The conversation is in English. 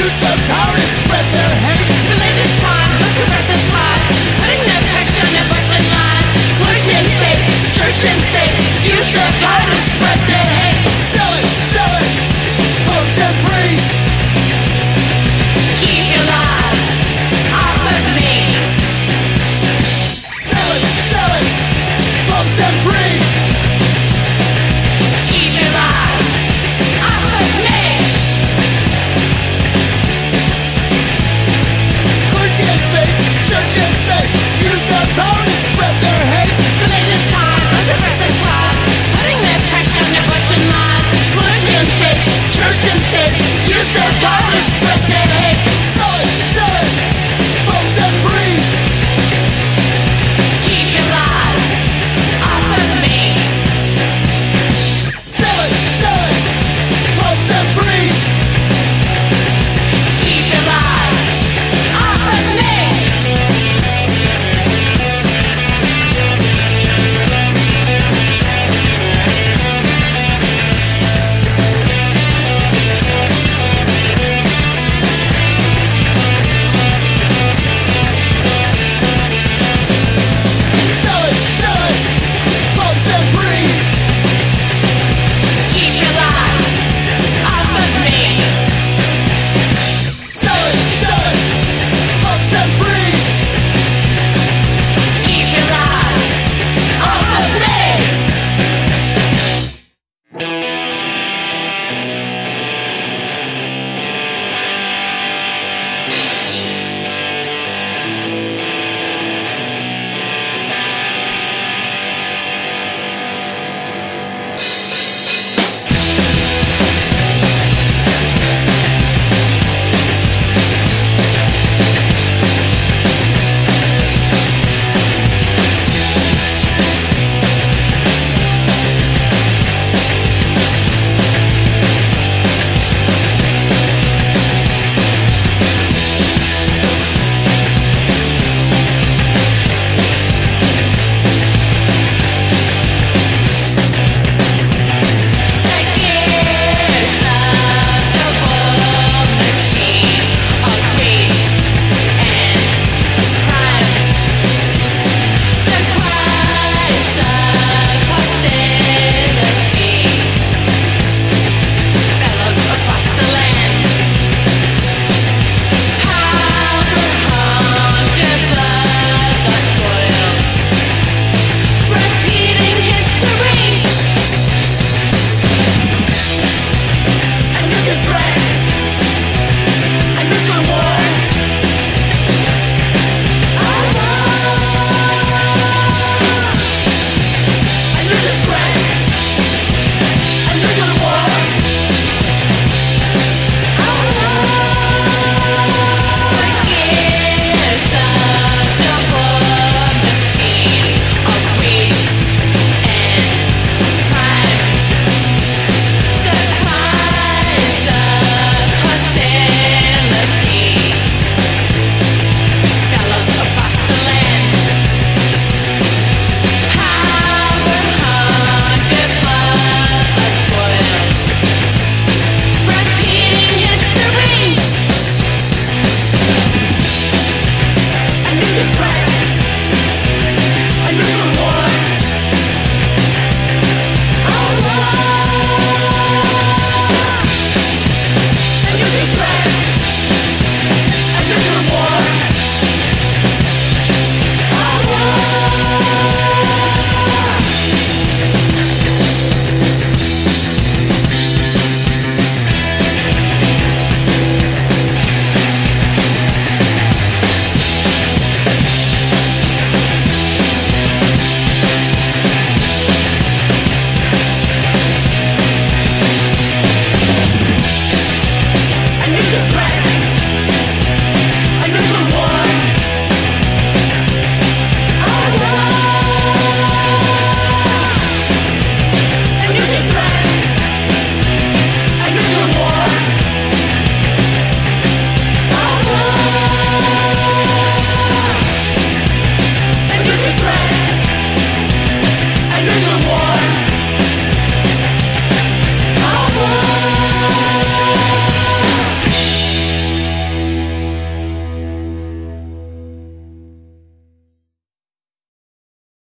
use the power to spread their hate. Religious squads, the progressive squad, putting their picture on abortion laws. Church and state, church and state use the power